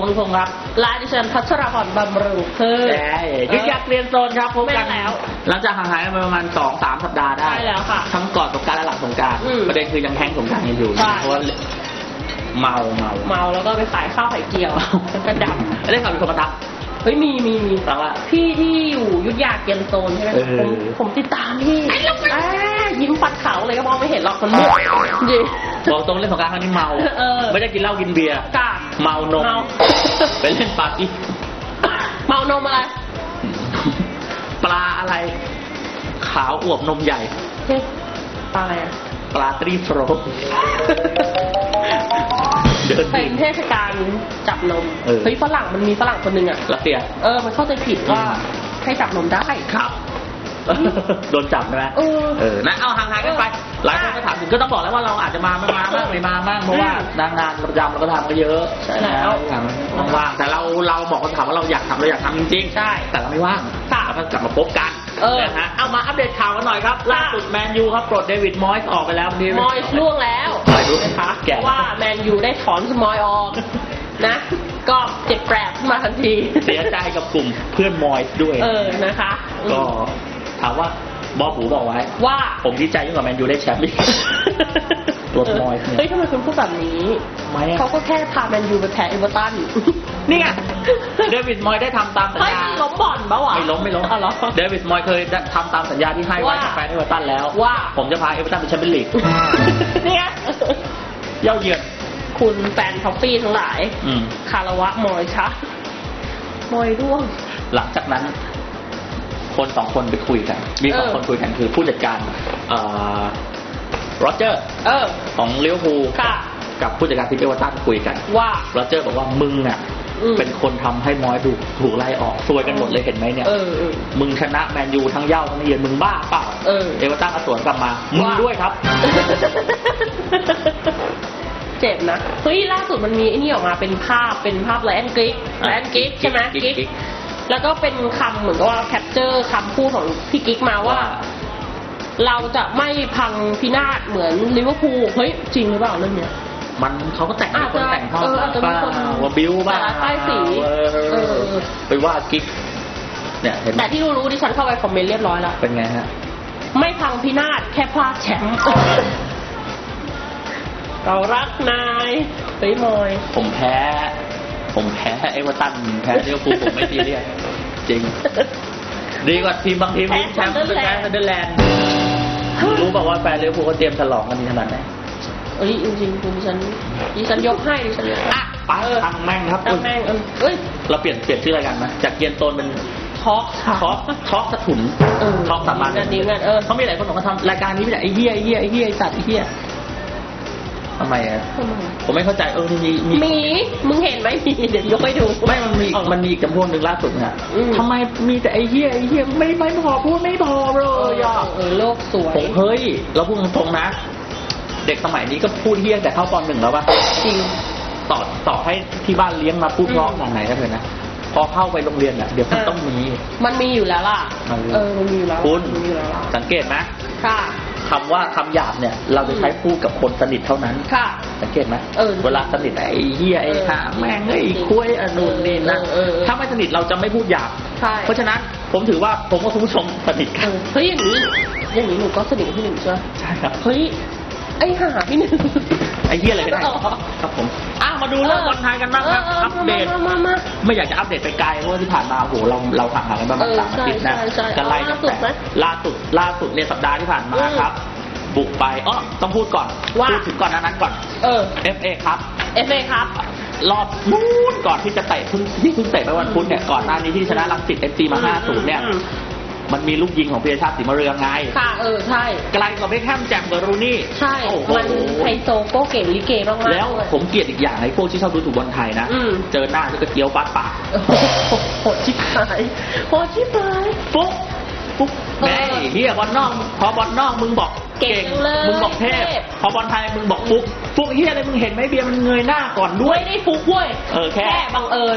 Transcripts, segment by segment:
ผมลุงพงศ์ครับลาดิฉันพัชรพรบำรุงคือแหมยึดยักษ์เรียนโซนครับพบกันเป็นแล้ว หลังจากห่างหายกันไปประมาณสองสามสัปดาห์ได้ ใช่แล้วค่ะ ทั้งก่อนสงกรารและหลังสงกรารอืมประเด็นคือยังแท้งสงกรารกันอยู่ใช่เพราะว่าเมาเมาเมาแล้วก็ไปขายข้าวไข่เจียวกระดับได้ข่าวมีคนมาทักเฮ้ยมีมีมีแปลว่า พี่ที่อยู่ยุทธยาเกียนโซนใช่ไหมเออผมผมติดตามพี่อ่ายิ้มปัดเขาเลยก็มองไม่เห็นหรอกมันมืดจริงบอกตรงเล่นสงกรารครั้งนี้เมาเออไม่ได้กินเหล้ากินเบียร์กาด เมานมเมา ไปเล่นปาร์ตี้เมานมอะไร ปลาอะไร ขาวอวบนมใหญ่ เฮ้ยปลาอะไรอะปลาตรีโฟรเดินเป็ดินเทศกาลจับนม เออ เฮ้ยฝรั่งมันมีฝรั่งคนหนึ่งอะรัสเซีย เออ มันเข้าใจผิดว่าให้จับนมได้ ครับ โดนจับใช่ไหมเออ เออนะเอาห่างๆกันไปหลายคน ก็ถามถึงก็ต้องบอกแล้วว่าเราอาจจะมาไม่มาบ้างไม่มาบ้างเพราะว่านางงานประจำเราก็ทำก็เยอะใช่แล้วนะว่างๆแต่เราเราบอกคนถามว่าเราอยากทำเราอยากทำจริงๆใช่แต่เราไม่ว่างค่ะเราก็กลับมาพบกันเออนะฮะเอามาอัปเดตข่าวกันหน่อยครับล่าสุดแมนยูครับปลดเดวิดมอยส์ออกไปแล้ววันนี้มอยส์ล่วงแล้วไปดูนะคะแกะว่าแมนยูได้ถอนสมอยออกนะก็เจ็บแปรบขึ้นมาทันที เสียใจกับกลุ่มเพื่อนมอยส์ด้วยเออนะคะอืมก็ถามว่า บอสหูบอกไว้ ว่า ผมดีใจยิ่งกว่าแมนยูได้แชมป์อีกปลดมอยส์เนี่ยเฮ้ยทำไมคุณพูดแบบนี้ไม่เขาก็แค่พาแมนยูไปแพ้เอเวอร์ตันนี่ไงเดวิดมอยส์ได้ทำตามสัญเฮ้ยญามันล้มบ่อนปะวะไม่ล้มไม่ล้มอ๋อเหรอเดวิดมอยส์เคยทำตามสัญญาที่ให้ไว้ว่ากับแฟนเอเวอร์ตันแล้วว่าผมจะพาเอเวอร์ตันไปแชมเปี้ยนลีกเนี่ยเหย้าเยือนคุณแฟนท็อฟฟี่ทั้งหลายอืมคารวะมอยชะมอยร่วงหลังจากนั้น คนสองคนไปคุยกัน มีสองเออคนคุยกันคือผู้จัดการเอ่อโรเจอร์เออของลิเวอร์พูลค่ะกับผู้จัดการทีมเอเวอร์ตันคุยกัน ว่าโรเจอร์บอกว่ามึงอะอืมเป็นคนทำให้มอยดูถูกไล่ออกซวยกันหมดเลยเห็นไหมเนี่ยเออเออมึงชนะแมนยูทั้งเหย้าทั้งเยือนมึงบ้าเปล่าเออเอเวอร์ตันก็สวนกลับมามึงว่าด้วยครับ เจ็บนะเฮ้ยล่าสุดมันมีไอ้นี่ออกมาเป็นภาพเป็นภาพไลแอนกริกไลแอนกริกใช่ไหมกิ๊กกิ๊กกิ๊ก แล้วก็เป็นคำเหมือนกับว่าแคปเจอร์คำพูดของพี่กิ๊กมาว่า เราจะไม่พังพินาศเหมือนลิเวอร์พูลเฮ้ยจริงหรือเปล่าเรื่องเนี้ย มันเขาก็แต่งอาจคนจะแต่งภาพเอออาจจะมีคนว่าบิวบ้างแต่ละป้ายสีเอเออ อไปว่ากิ๊กเนี่ยเห็นไหมแต่ที่รู้ๆดิฉันเข้าไปคอมเมนต์เรียบร้อยแล้ว เป็นไงฮะ ไม่พังพินาศแค่พลาดแชมป์เรารักนายเฮ้ยมอย ผมแพ้ ผมแพ้เอเวอร์ตันแพ้ลิเวอร์พูลผมไม่ซีเรียสจริง ดีกว่าทีมบางทีมที่แชมป์เป็นแพ้ซันเดอร์แลนด์รู้ป่าวว่าแฟนลิเวอร์พูลเขาเตรียมฉลองกันขนาดไหนเอ้ยจริงๆคุณดิฉันดิฉันยกให้ดิฉันยกให้อะไปทางแม่งครับตั้งแม่งเออเอ้ยเราเปลี่ยนเปลี่ยนชื่อรายการไหมจากเกียนโตนเป็นช็อกค่ะช็อกช็อกสะถุนเออช็อกสามัญกันนี้กันเออเขามีหลายคนบอกว่าทำรายการนี้ไม่ได้ไอ้เหี้ยไอ้เหี้ยไอ้เหี้ยไอ้สัตว์ไอ้เหี้ย ทำไมอะทำไมผมไม่เข้าใจเออมีมีหมี มึงเห็นไหมมี เดี๋ยวยกให้ดู ไม่มันมีเอามันมีอีกจำพวกหนึ่งล่าสุดเนี่ยอืมทำไมมีแต่ไอ้เหี้ยไอ้เหี้ยไม่ไม่พอพูดไม่พอเลเออยอะเออโลกสวยผมเฮ้ยเราพูดตรงๆนะ เด็กสมัยนี้ก็พูดเหี้ยแต่เข้าปหนึ่งแล้วป่ะจริงต่อต่อให้ที่บ้านเลี้ยงมาพูดเพราะอืมขนาดไหนก็เถอะนะพอเข้าไปโรงเรียนอะเดี๋ยวมันเออต้องมี มันมีอยู่แล้วล่ะมันมีเออ มันมีอยู่แล้วคุณมันมีอยู่แล้วล่ะสังเกตไหมค่ะ คำว่าคำหยาบเนี่ย เราจะใช้พูดกับคนสนิทเท่านั้นค่ะสังเกตไหมเออเวลาสนิทไอ้เหี้ยไอ้เออห่าแม่งไอ้คุยไอ้นู่นนี่นั่นเออเออเออถ้าไม่สนิทเราจะไม่พูดหยาบใช่เพราะฉะนั้นผมถือว่าผมกับคุณผู้ชมสนิทกัเอนอเฮ้ยอย่างนี้อย่างนี้หนูก็สนิทกับพี่หนึ่งใช่ไหมใช่ครับเฮ้ยไอ้ห่าพี่หนึ่ง ไอ้เหี้ยอะไรก็ได้อ๋อครับผมอะมาดูเรื่องบอลไทยกันบ้างครับเออเอออัปเดตมามามาไม่อยากจะอัปเดตไปไกลเพราะว่าที่ผ่านมาโอ้โหเราเราห่างหายกันประมาณเออสามอาทิตย์นะใช่ใช่ใช่จะไล่เอาตั้งล่าสุดไหมแต่ล่าสุดล่าสุดเนี่ยสัปดาห์ที่ผ่านมาอืมครับบุกไปอ๋อต้องพูดก่อนว่าพูดถึงก่อนหนานั้นก่อน เออ FA ครับ FA ครับ รอบนู้นก่อนที่จะเตะเพิ่งที่เพิ่งเตะไปวันพุธเนี่ยก่อนหน้านี้ที่ชนะรังสิตเอฟซีมาอืม5-0 เนี่ยอื มมันมีลูกยิงของปิยชาติศรีมะเรืองไงค่ะเออใช่ ไกลกว่าเบคแฮมแจมกับรูนี่ใช่โอ้โหมันไฮโซโก้เก๋ลิเกมากๆแล้วด้วยผมเกลียดอีกอย่างไอ้พวกที่ชอบดูถูกบอลไทยนะอืมเจอหน้าก็เกี้ยวปัดปากโอ้โหโหดชิบหายโหดชิบหายฟลุกฟลุกเออแม่เฮียบอลนอก พอบอลนอกมึงบอก เก่งเลยมึงบอกเทพเทพ พอบอลไทยมึงบอกฟลุกฟลุกเฮียอะไรมึงเห็นไหมเบียร์มันเงยหน้าก่อนด้วยไม่ได้ฟลุกเว้ยเออแค่บังเอิญ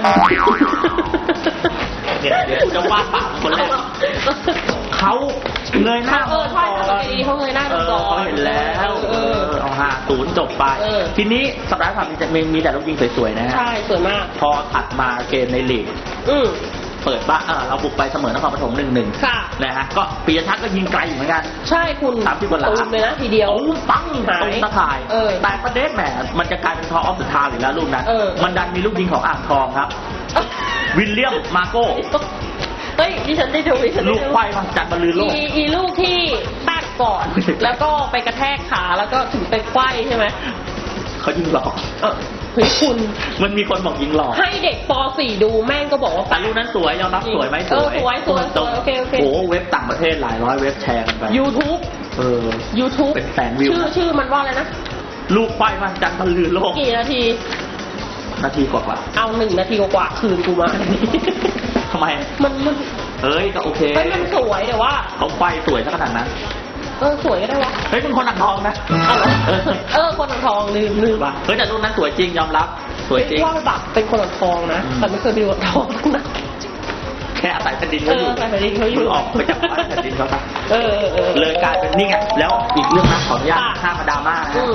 เนี่ยเดี๋ยวกูจะวาดปากคนแรกเขาเงยหน้าเออใช่ทำใจดีเขาเงยหน้าดูก่อนเเขาเห็นแล้วเอเอออเอาห้าศูนย์จบไปเออทีนี้สัปดาห์ที่ผ่านมาจะมีมีแต่ลูกยิงสวยๆนะฮะใช่สวยมาก พอถัดมาเกมในลีกอืม เปิดบ้านอ่าเราบุกไปเสมอนครปฐมหนึ่งหนึ่งค่ะ นะฮะก็ปียชัดก็ยิงไกลอยู่เหมือนกัน ใช่คุณสามสิบกว่าล้าน ตูมเลยนะทีเดียวโอ้ปังหายตรงตะข่ายเออแต่ประเด็นแหมมันจะกลายเป็นทอออฟสุดทาวอยู่แล้วลูกนั้น เออ มันดันมีลูกยิงของอ่างทองครับ วิลเลียมมาโก้ เฮ้ยดิฉันได้ดูดิฉันได้ลูกดูควายมาจากบรรลือโลก อีอีลูกที่ตัดก่อน แล้วก็ไปกระแทกขาแล้วก็ถึงไปไขว้ใช่ไหม เขายิงหลอกเออ เฮ้ยคุณ มันมีคนบอกยิงหลอกให้เด็กป .4 ดูแม่งก็บอกว่าแต่ลูกนั้นสวยยอมรับสวยไหมเออสวยสวยสวยโอเคโอเคโอ้โหเว็บต่างประเทศหลายร้อยเว็บแชร์กันไป YouTube เออ YouTube เป็นแสนวิวชื่อนะชื่อมันว่าอะไรนะลูกควายมาจากบรรลือโลกกี่นาที นาทีกว่าเอาหนึ่งนาทีกว่าๆคืนกูมาๆทำไมมันมันเฮ้ยก็โอเคเฮ้ยมันสวยแต่ว่าเขาควายสวยซะขนาดนั้นเออสวยก็ได้วะเฮ้ยเป็นคนหนังทองนะเอาเหรอเออเออคนอ่างทองลืมลืมว่าเฮ้ยแต่รูปนั้นสวยจริงยอมรับ สวยจริง ว่าแบบเป็นคนอ่างทองนะ อืม แต่ไม่เคยไปดูอ่างทองนะ แค่อาศัยแผ่นดินเอเขาอยู่อแต่แผ่นดินเขาอยู่มึงออกไปจากบ้านแผ่นดินเขาซะเออเออเออ เลยกลายเป็นนี่ไงแล้วอีกเรื่องนะขออนุญาตค่ะห้ามมาดราม่านะอืฮะม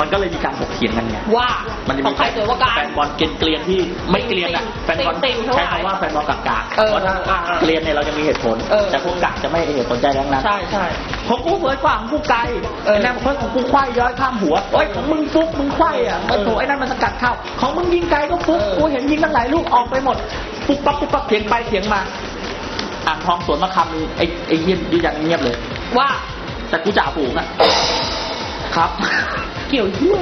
มันก็เลยมีการถกเถียงกันไงว่ามันจะขอมีงใครสวยกว่ากันแฟนบอลเกลียนๆที่ไม่เกลียนอะแฟนบอลติ่งๆเท่าไหร่ใช้คำว่าแฟนบอลกากๆเออเพราะถ้าอ่าๆเกลียนเนี่ยเราจะมีเหตุผลเออแต่พวกกักจะไม่เหตุผลใจทั้งนั้นใช่ใช่ของกูเผยกว่าของกูไกลเออไอ้นั่นบอกว่าของกูควายย้อยข้ามหัวเอ้ยของมึงฟุกมึงควายอะเอมาอโถไอ้นั่นมันสกัดเข้าของมึงยิงไกลก็ฟุกเออกูเห็นยิงตั้งหลายลูกออกไปหมดปุ๊บปั๊บปุ๊บปั๊บเถียงไปเถียงมาอ่างทองสวนมาคำนึงไอ้ไอ้เยี่ยมยืนยันเงียบเลย ว่าแต่กูจ่าฝูงอะครับ เกี่ยวเหี้ย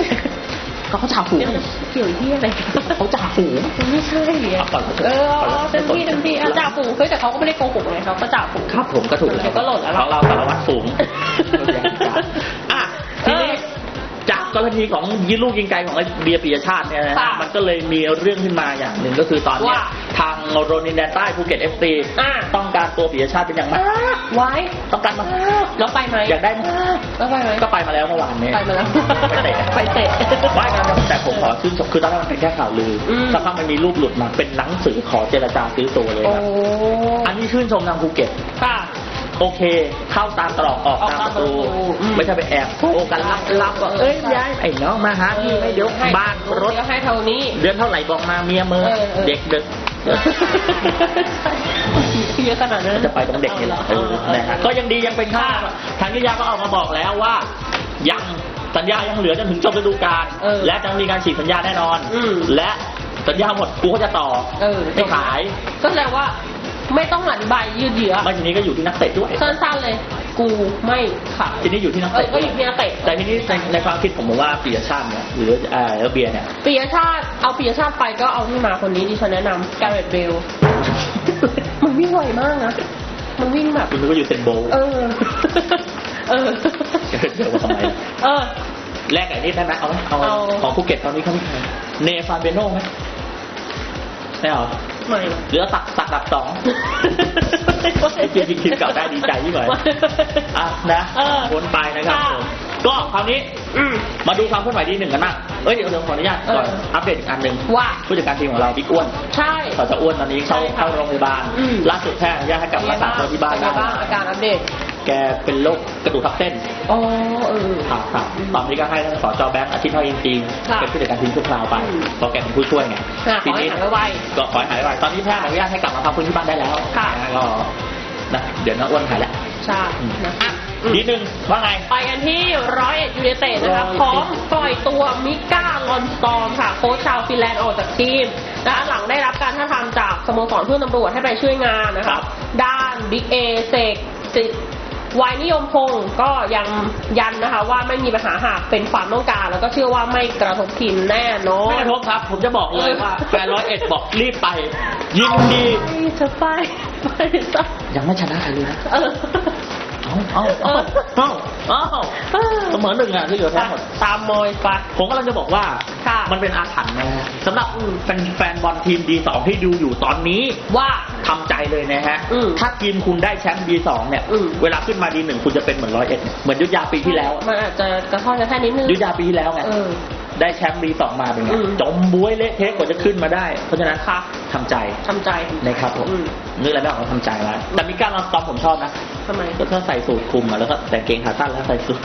ก็เขาจ่าฝูงเกี่ยวเหี้ยอะไรเขาจ่าฝูงมันไม่ใช่อะเอาก่อนเออเอาเต็มที่เต็มที่เอาจ่าฝูงเฮ้ยแต่เขาก็ไม่ได้โกหกไงเขาก็จ่าฝูงครับผมก็ถูกแล้วเดี๋ยวก็หล่นแล้วของเราสารวัตรฝูงอะทีนี้จา กกรณีของยิงลูกยิงไกลของไอ้เบียร์ปิยชาติเนี่ยนะฮะค่ะมันก็เลยมีเรื่องขึ้นมาอย่างหนึ่งก็คือตอนเนี้ยว่า ทางโรนินแดนใต้ภูเก็ตเอฟซีอ่าต้องการตัวปิยชาติเป็นอย่างมาก ไว้ต้องการมาก แล้วไปไหมอยากได้มาก แล้วไปไหม ก็ไปมาแล้วเมื่อวานนี้ไปมาแล้วไปเตะไปเตะไม่นะแต่ผมขอชื่นชมคือตอนแรกมันเป็นแค่ข่าวลืออม สักพักมันมีรูปหลุดมาเป็นหนังสือขอเจรจาซื้อตัวเลยโอ้ครับอันนี้ชื่นชมทางภูเก็ต ค่ะ โอเค เข้าตามตรอกออกออกตามตามประตูประตูอืม ไม่ใช่ไปแอบโอ้กันลับลับว่าเอ้ยยายไอ้น้องมาหาพี่ไม่เดี๋ยวให้บ้านรถเดี๋ยวให้เท่านี้ เดือนเท่าไหร่บอกมาเมียมือเออเออเด็กเด็กเยอะขนาดนั้นจะไปตรงเด็กนี่แหละเออนะฮะก็ยังดียังเป็นข้าวทางนิยาก็ออกมาบอกแล้วว่ายังสัญญายังเหลือจนถึงจบฤดูกาลเออและจะมีการฉีกสัญญาแน่นอนอืมและสัญญาหมดกูก็จะต่อเออไม่ขายก็แสดงว่าไม่ต้องอธิบายยืดเยื้อไม่ทีนี้ก็อยู่ที่นักเตะด้วยสั้นๆเลย กูไม่ขายทีนี้อยู่ที่นักเออเตะก็อยู่ที่นักเตะแต่ทีนี้ในในความคิดผมผมว่าปียชาติเนี่ยหรือเออเบียร์เนี่ยปียชาติเอาปียชาติไปก็เอาที่มาคนนี้ดิฉันแนะนำการเรตเบลมันวิ่งไวมากนะมันวิ่งแบบคุณนึกว่าอยู่เซนโบว์เออ เออเดี๋ยวมาทำไมล่ะเออแลกไอ้นี่ได้ไหมเอาไหมเอาเอาของภูเก็ตตอนนี้เขามีใครเนฟานเบโน่ไหมไม่เอาไม่เหลือตักตักดับสอง ไอ้เกียร์ยิงทีมเก่าได้ดีใจยิ่งกว่าอะนะเออวนไปนะครับค่ะผมก็คราวนี้อืมมาดูความเคลื่อนไหวดีหนึ่งกันบ้างเอ้ยเดี๋ยวเดี๋ยวขออนุญาตก่อนเอออัปเดตอีกอันหนึ่งว่าผู้จัดการทีมของเราบิ๊กอ้วนใช่ต่อจะอ้วนตอนนี้เข้าใช่ค่ะเข้าโรงพยาบาลอืมล่าสุดแพทย์อนุญาตให้กลับมาพักตัวที่บ้านเป็นไงได้บ้างอาการอัปเดต แกเป็นโรคกระดูกทับเส้นอ๋อเออครับครับตอนนี้ก็ให้ท่านสจแบงค์อาทิตย์เท่าอินทรีย์ค่ะเป็นผู้จัดการทีมชั่วคราวไปอืมเพราะแกเป็นผู้ช่วยไงค่ะขอให้หายไวก็ขอให้หายไวตอนนี้แพทย์อนุญาตให้กลับมาพักฟื้นที่บ้านได้แล้วค่ะนะก็นะเดี๋ยวน้าอ้วนหายแล้วใช่อืมนะอะนิดนึงว่าไง ไปกันที่ร้อยเอ็ดยูไนเต็ดนะคะร้อยเอ็ดพร้อมปล่อยตัวมิก้าลอนสตรอมค่ะ โค้ชชาวฟินแลนด์ออกจากทีมนะคะหลังได้รับการทาบทามจากสโมสรเพื่อนตำรวจให้ไปช่วยงานนะครัคะบด้านบิ๊กเอเสกสิทธิ์ วายนิยมพงศ์ก็ยังยันนะคะ ว่าไม่มีปัญหาหากเป็นความต้องการ แล้วก็เชื่อว่าไม่กระทบทีมแน่นอนไม่กระทบครับ ผมจะบอกเลยว่าแฟนร้อยเอ็ดบอกรีบไป ยินดีจะไปไปซะยังไม่ชนะใครเลยนะ เออเอ้าเอ้าเอ้าเอ้าเอ้าเสมอหนึ่งอะที่เหลือทั้งหมด ตามมอยไป ผมกำลังจะบอกว่า ค่ะมันเป็นอาถรรพ์นะฮะสำหรับแฟนแฟนบอลทีม D2 ที่ดูอยู่ตอนนี้ว่าทำใจเลยนะฮะ อืมถ้าทีมคุณได้แชมป์ D2 เนี่ย อืม เวลาขึ้นมา D1 คุณจะเป็นเหมือนร้อยเอ็ดเหมือนยุทธยาปีที่แล้วอะมันอาจจะกระท่อนกระแท่นนิดนึงยุทธยาปีที่แล้วไง เออ ได้แชมป์รีสองมาเป็นไงอืมจมบวยเละเทะกว่าจะขึ้นมาได้ เพราะฉะนั้นค่ะทำใจทำใจนะครับผมอืมนึกอะไรไม่ออกก็ทำใจไว้แต่มีการลองตอมผมชอบนะทำไมก็ถ้าใส่สูทคลุมอะแล้วก็แต่งเกงขาสั้นแล้วใส่สูท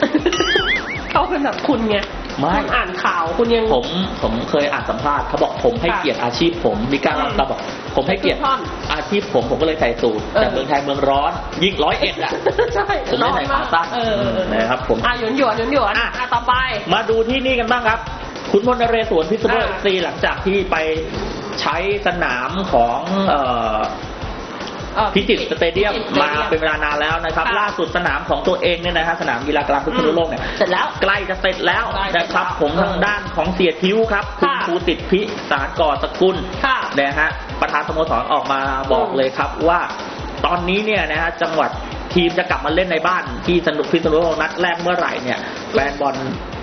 เขาเป็นแบบคุณไงไม่คุณอ่านข่าวคุณยังผมผมเคยอ่านสัมภาษณ์เขาบอกผมให้ค่ะเกียรติอาชีพผมมีการลองตอมบอก ผมให้เกียรติคือท่อนอาชีพผมผมก็เลยใส่สูทเออแต่เมืองไทยเมืองร้อน ยิ่งร้อยเอ็ดอะใช่ผมไม่ใส่ขาสั้นเออเออเออนะครับผมอะหยวนหยวนหยวนหยวนอะอะต่อไป มาดูที่นี่กันบ้างครับ คุณพลนเรศวรพิษณุโลกอ่าซีหลังจากที่ไปใช้สนามของเอ่อเอ่อ พิจิตรสเตเดียมพิจิตรสเตมาเดียเป็นเวลานานแล้วนะครับค่ะล่าสุดสนามของตัวเองเนี่ยนะฮะสนามกีฬากลางพิษณุโลกเนี่ยเสร็จแล้วใกล้จะเสร็จแล้วใกล้จะนะครับแล้วผมทางด้านของเสียทิวครับคุณค่ะครูติดพิสารก่อสกุลค่ะนะฮะประธานสโมสรออกมาบอกอืมเลยครับว่าตอนนี้เนี่ยนะฮะจังหวัดทีมจะกลับมาเล่นในบ้านที่สนุกพิษณุโลกนัดแรกเมื่อไหร่เนี่ยแฟนบอล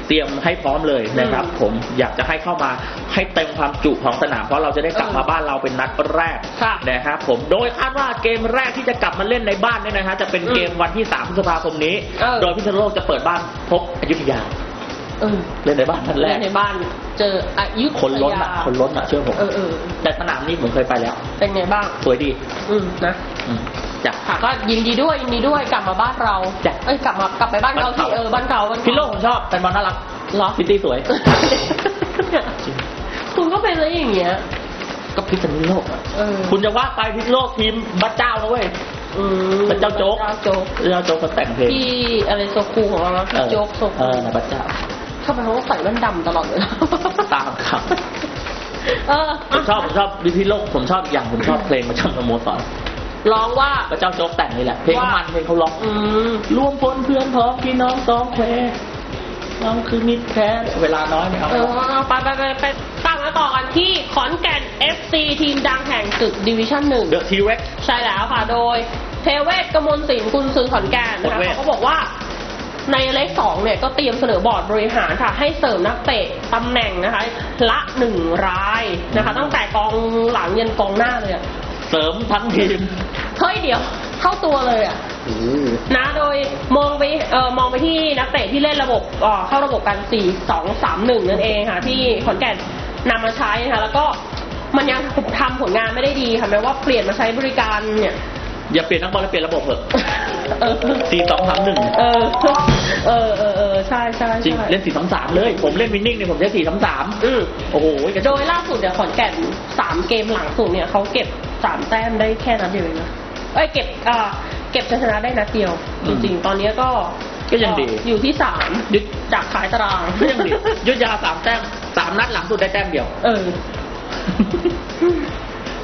เตรียมให้พร้อมเลยนะครับอืมผมอยากจะให้เข้ามาให้เต็มความจุของสนามเพราะเราจะได้กลับมาบ้านเราเป็นนัดแรกค่ะนะครับผมโดยคาดว่าเกมแรกที่จะกลับมาเล่นในบ้านเนี่ยนะฮะจะเป็นเกมวันที่ 3 พฤษภาคมนี้เออโดยพิษณุโลกจะเปิดบ้านพบอยุธยาเออเล่นในบ้านนัดแรเล่กนในบ้านเจออายุทคนล้นยาอะคนล้นอะเชื่อผมเออเออแต่สนามนี้ผมเคยไปแล้ว เป็นไงบ้างสวยดี อืมนะอืม จ้ะค่ะก็ยินดีด้วยยินดีด้วยกลับมาบ้านเราจ้ะ เอ้ยกลับมากลับไปบ้านเราที่บ้านเขาเออบ้านเราบ้านเขาพิษณุโลกผมชอบแฟนบอลน่ารักเหรอซิตี้สวย คุณก็เป็นอะไรอย่างเงี้ย ก็พิษณุโลกอะเออคุณจะว่าไปพิษณุโลกทีมบัตเจ้านะเว้ย อืมเป็นเจ้าโจ๊กเจ้าโจ๊กเจ้าโจ๊กเขาแต่งเพลงที่อะไรโซคูของเรานะพี่โจ๊กโซเอคูอนะบัตเจ้าทำไมเขาต้องใส่แว่นดำตลอดเลยตามครับ เออผมชอบผมชอบพิษณุโลกผมชอบอีกอย่างผมชอบเพลงประจำสโมสร ร้องว่าพระเจ้าโจ๊กแต่งนี่แหละ เพลงเขามันเพลงเขาร้องอืมรวมพลเพื่อนพ้องพี่น้องสองแควน้องคือมิตรแท้เวลาน้อยไม่เอาเออเอาไปไปไปไปตามมาต่อกันที่ขอนแก่น FC ทีมดังแห่งศึกดิวิชั่นหนึ่ง The T-Rex ใช่แล้วค่ะ โดยเทเวศกมลศิลป์กุลซื้อขอนแก่นนะคะเทเวศ เขาก็บอกว่า ในเลกสองเนี่ยก็เตรียมเสนอบอร์ดบริหารค่ะ ให้เสริมนักเตะตำแหน่งนะคะ ละหนึ่งรายนะคะ ตั้งแต่กองหลังยันกองหน้าเลยอะ เสริมทั้งทีม เฮ้ยเดี๋ยว เข้าตัวเลยอะโอ้นะโดยมองไปเอ่อมองไปที่นักเตะที่เล่นระบบเอ่อเข้าระบบกัน 4 2 3 1 นั่นเองค่ะ ที่ขอนแก่นนำมาใช้นะคะแล้วก็มันยังทำผลงานไม่ได้ดีค่ะแม้ว่าเปลี่ยนมาใช้บริการเนี่ย อย่าเปลี่ยนนักบอลแล้วเปลี่ยนระบบเถอะเออ สี่สองสามหนึ่งเออ เออเออเออใช่ใช่จริงใช่เล่นสี่สามสามเลย ผมเล่นวินนิ่งเนี่ยผมใช้สี่สามสามอืม โอ้โหกระโดยล่าสุดเดี๋ยวขอนแก่นสามเกมหลังสุดเนี่ยเขาเก็บ สามแต้มได้แค่นัดเดียวเองนะเอ้ยเก็บอ่าเก็บชัยชนะได้นัดเดียวจริงๆ ตอนนี้ก็ก็ยังดี อยู่ที่สามยึดจากขายตารางก็ยังดียุดยาสามแต้มสามนัดหลังสุดได้แต้มเดียว เออ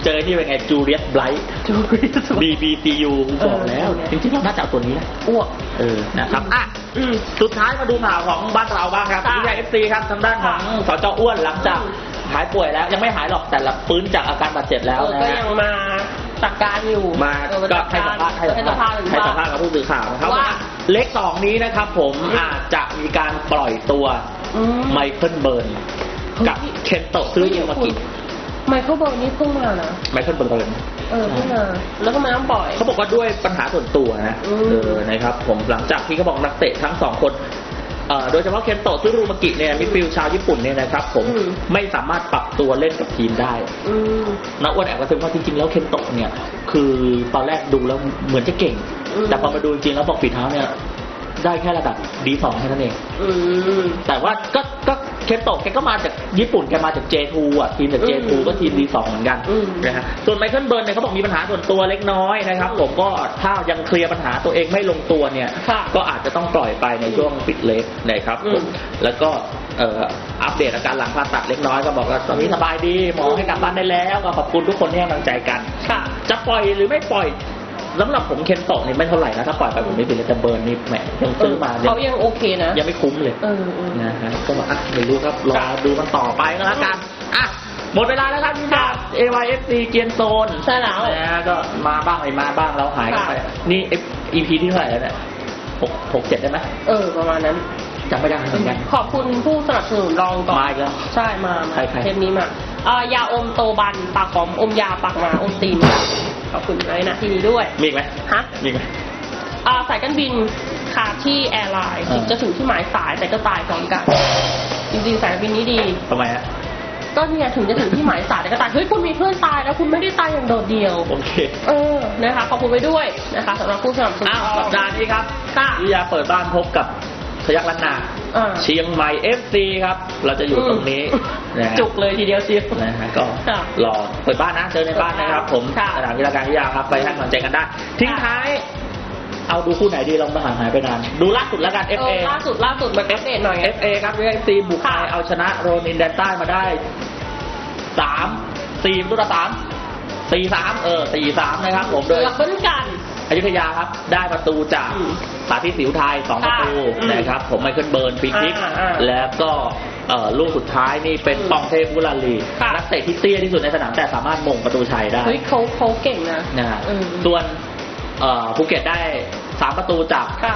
เจอที่เป็นไงจูเลียสไบรท์ จูเลียส BBCU บอกแล้ว เออ จริงๆเราน่าจะเอาตัวนี้นะอ้วก เออนะครับอะ อืม สุดท้ายมาดูข่าวของบ้านเราบ้างครับค่ะอยุธยา FC ครับทางด้านของสจ.อ้วนหลังจากอืม หายป่วยแล้ว ยังไม่หายหรอกแต่ละฟื้นจากอาการบาดเจ็บแล้วเออนะก็ฮะยังมาจัดการอยู่มาเออก็จัดให้สัมภาษณ์ให้ให้สัสัมมภาภาษษณ์ณ์ให้สัมภาษณ์กับผู้สื่อข่าวนะครับว่าว่าเลกสองนี้นะครับผมอืมอาจจะมีการปล่อยตัวอืม ไมเคิลเบิร์นกับเคนโตะซึรุมากิไมเคิลเบิร์นนี่เพิ่งมานะ ไมเคิลเบิร์น เออเพิ่งมา แล้วก็มาน้ำปล่อย เขาบอกว่าด้วยปัญหาส่วนตัวนะอืม เออนะครับ ผมหลังจากที่เขาบอกนักเตะทั้งสองคนเอ่อ โดยเฉพาะเคนโตะซึรุมากิเนี่ยมิดฟิลด์ชาวญี่ปุ่นเนี่ยนะครับผมอืม ไม่สามารถปรับตัวเล่นกับทีมได้อืมนักอ้วนแอบกระซิบว่าจริงๆแล้วเคนโตะเนี่ย คือตอนแรกดูแล้วเหมือนจะเก่ง อืม แต่พอมาดูจริงๆแล้วบอกฝีเท้าเนี่ย ได้แค่ระดับดีสองแค่นั้นเอง อืม แต่ว่าก็ก็ เคนโตะแกก็มาจากญี่ปุ่นแกมาจาก J2 อะทีมจาก J2 อืมก็ทีม D2เหมือนกันอืมนะฮะส่วนไมเคิลเบิร์นเนี่ยเขาบอกมีปัญหาส่วนตัวเล็กน้อยนะครับ ผมก็ถ้ายังเคลียร์ปัญหาตัวเองไม่ลงตัวเนี่ยค่ะก็อาจจะต้องปล่อยไปในช่วงปิดเลกนะครับผมอืมแล้วก็เอ่ออัปเดตอาการหลังผ่าตัดเล็กน้อยก็บอกว่าตอนนี้สบายดีหมอให้กลับบ้านได้แล้วก็ขอบคุณทุกคนที่ให้กำลังใจกันค่ะจะปล่อยหรือไม่ปล่อย สำหรับผมเคนโตะนี่ไม่เท่าไหร่นะถ้าปล่อยไปผมไม่ติดเลยแต่เบิร์นนี่แหมยังซื้อมาเขายังยังโอเคนะ ยังไม่คุ้มเลยเออเออนะฮะก็บอกอะไม่รู้ครับรอดูกันต่อไปก็แล้วกันอะหมดเวลาแล้วครับพี่ครับ AYFC เกียนโซนใช่แล้วนะฮะก็มาบ้างไม่มาบ้างเราหายกันไปค่ะนี่ EP ที่เท่าไหร่แล้วเนี่ยหกหกเจ็ดได้ไหมเออ ประมาณนั้นจำไม่ได้เหมือนกันขอบคุณผู้สนับสนุนรองก่อนมาอีกแล้วใช่มาใครใครเทปนี้มาเอ่อยาอมโตบันปากหอมอมยาปากหมาอมตีนค่ะ ขอบคุณในนะที่นี้ด้วย มีอีกไหมฮะ มีอีกไหมอ่าสายการบินคาที่ Airline อ่าจะถึงที่หมายสายแต่ก็ตายพร้อมกัน จริงๆสายการบินนี้ดี ทำไมฮะ ก็เนี่ยถึงจะถึงที่หมายสายแต่ก็ตาย เฮ้ยคุณมีเพื่อนตายแล้วคุณไม่ได้ตายอย่างโดดเดี่ยว โอเค เออ นะคะขอบคุณไปด้วยนะคะสำหรับผู้สนับสนุนอ้าวสัปดาห์นี้ครับค่ะอยุธยาเปิดบ้านพบกับพยัคฆ์ล้านนา อ่า เชียงใหม่ FC ครับ เราจะอยู่ตรงนี้นะฮะจุกเลยทีเดียวเชียว นะฮะก็ค่ะรอเปิดบ้านนะเจอในบ้านนะครับ ผมค่ะสนามกีฬากลางอยุธยาครับ ไปให้กำลังใจกันได้ ทิ้งท้าย เอาดูคู่ไหนดีลองมาหาหายไปนาน ดูล่าสุดแล้วกัน เอ FA อล่าสุดล่าสุดมาอัปเดตหน่อยไง FA ครับเอฟซีบุกไปค่ะ เอาชนะโรนินแดนใต้มาได้สามสี่ประตูต่อสามสี่สามเออสี่สามนะครับผมโดเดืยอกเหมือนกัน อยุธยาครับได้ประตูจากอืมสาธิตสิวไทยสองประตูค่ะอืมนะครับ ผมไมเคิลเบิร์นฟรีคิกอ่าอ่าแล้วก็เอ่อลูกสุดท้ายนี่เป็นอืมปองเทพบุราลีค่ะนักเตะที่เตี้ยที่สุดในสนามแต่สามารถมงประตูชัยได้เฮ้ยเขาเขาเก่งนะนะฮะอืมส่วนเอ่อภูเก็ตได้สามประตูจากค่ะ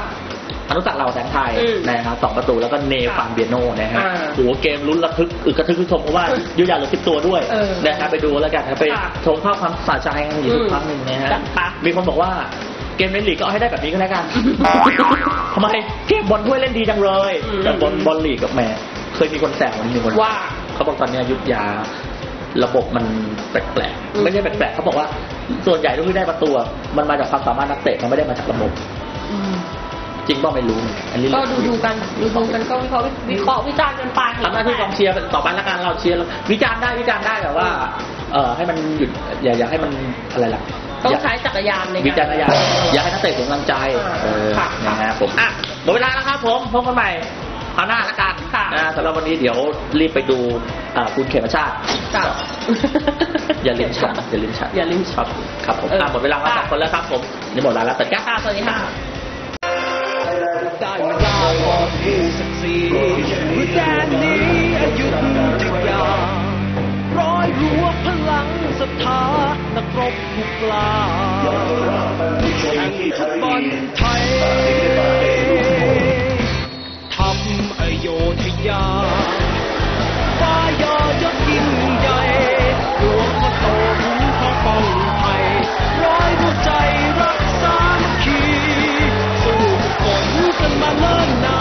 อนุสักดิ์เหล่าแสงไทยอืมนะครับสองประตูแล้วก็เนค่ะฟันเบียโนนะฮะอ่าโอ้โหเกมลุ้นระทึกอึกกระทึกทุกชมเพราะว่ายุยาเหลือสิบตัวด้วยเออนะฮะไปดูแล้วกันครับไปค่ะชมภาพความสะใจกันอีกอืมครั้งหนึ่งนะฮะจัดไปมีคนบอกว่าเกมในลีกก็เอาให้ได้แบบนี้ก็แล้วกันทำไมเกมบอลถ้วยเล่นดีจังเลยอืมแต่บอลบอลลีกกับแหม่เคยมีคนแซวมีคนว่าเขาบอกตอนเนี้ยยุทธยาระบบมันแปลกอืมๆไม่ใช่แปลกๆเขาบอกว่า ส่วนใหญ่ลูกที่ได้ประตูอะมันมาจากความสามารถนักเตะมันไม่ได้มาจากระบบอืม จริงก็ไม่รู้อันนี้ก็ดูดูกันดูดูกันก็วิเคราะห์วิเคราะห์วิจารณ์กันไปทำหน้าที่กองเชียร์ต่อไปละกันเราเชียร์วิจารณ์ได้วิจารณ์ได้แต่ว่า เออให้มันหยุดอย่าอย่าให้มันอะไรล่ะต้องอย่าใช้จักรยานในการวิจารณญาณอย่าให้นักเตะเสียกำลังใจอ่าเออค่ะนะฮะผมอะหมดเวลาแล้วครับผมพบกันใหม่คราวหน้าละกันค่ะนะสำหรับวันนี้เดี๋ยวรีบไปดูอ่าคุณเขมชาติจ้ะอย่าลืมฉันอย่าลืมฉันอย่าลืมครับครับผมเอออะหมดเวลาแล้วสองคนแล้วครับผมนี่หมดเวลาแล้วแต่แก้ค่ะสวัสดีค่ะ ได้เวลาบอกมีศักดิ์ศรีเพื่อแดนนี้อยุธยา ร้อยรัวพลังศรัทธานักรบผู้กล้าแข่งฟุตบอลไทย alone now.